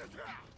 Yeah!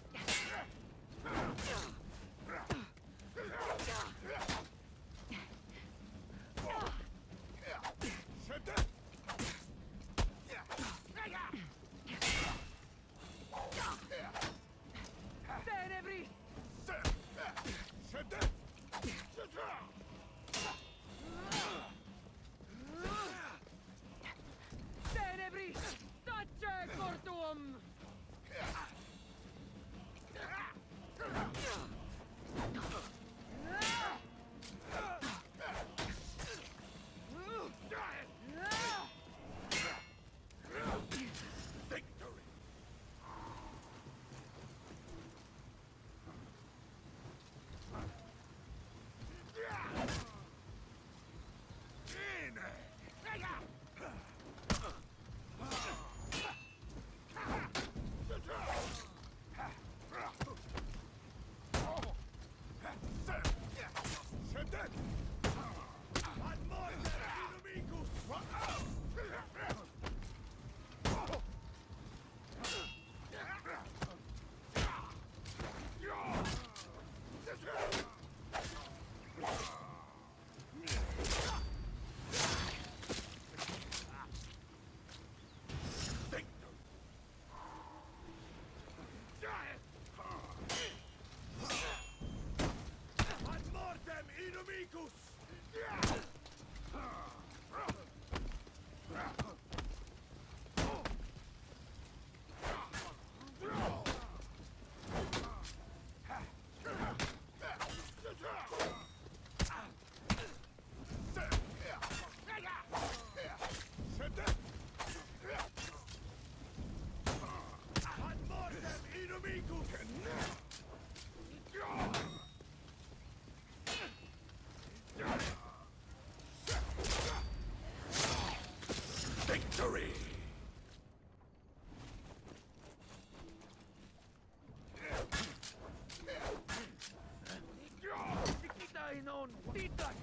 down. Feedback.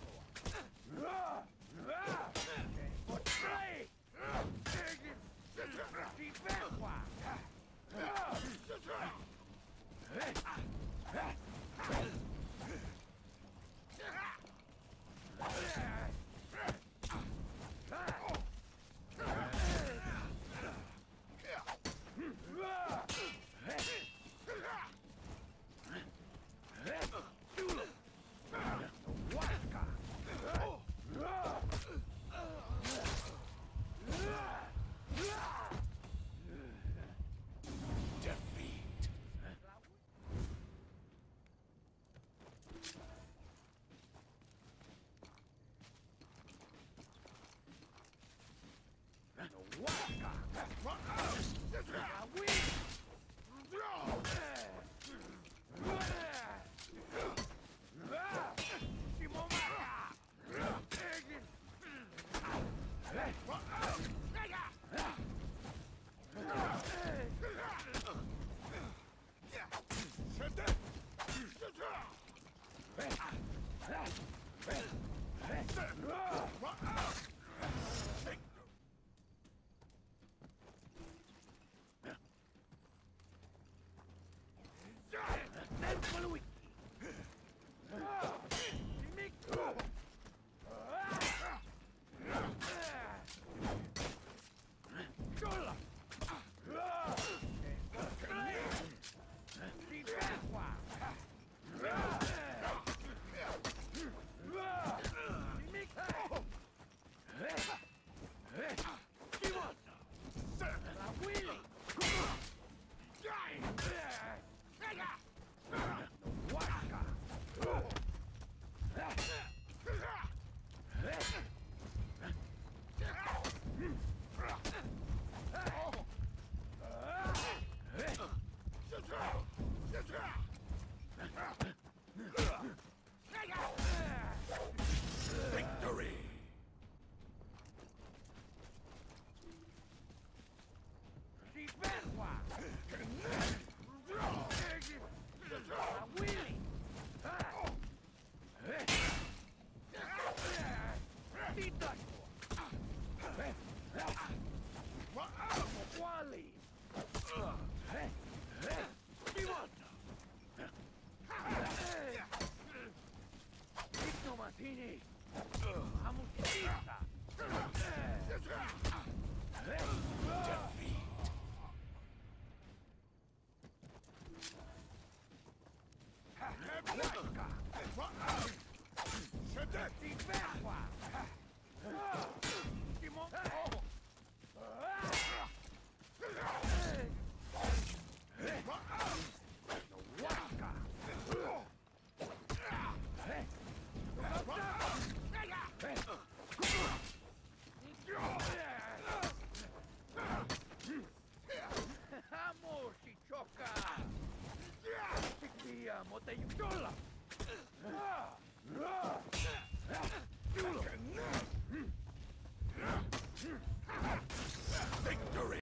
Je te dis quoi